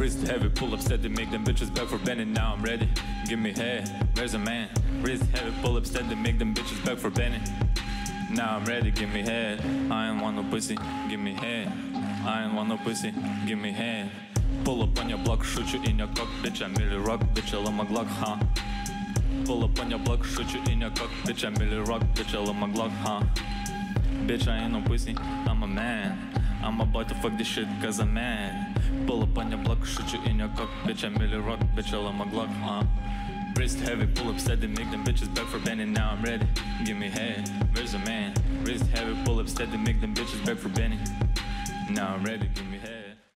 Wrist heavy, pull up steady, make them bitches back for bending. Now I'm ready. Give me head, where's a man? Wrist heavy, pull up steady, make them bitches back for bending. Now I'm ready, give me head. I ain't want no pussy, give me head. I ain't want no pussy, give me head. Pull up on your block, shoot you in your cock, bitch. I'm really rock, bitch. I love my Glock, huh? Pull up on your block, shoot you in your cock, bitch. I'm really rock, bitch. I love my Glock, huh? Bitch, I ain't no pussy, I'm a man. I'm about to fuck this shit cause I'm mad. Pull up on your block, shoot you in your cock, bitch. I'm really rock, bitch. I love my Glock, huh? Wrist heavy, pull up steady, make them bitches back for bending. Now I'm ready. Give me head, where's the man? Wrist heavy, pull up steady, make them bitches back for bending. Now I'm ready, give me head.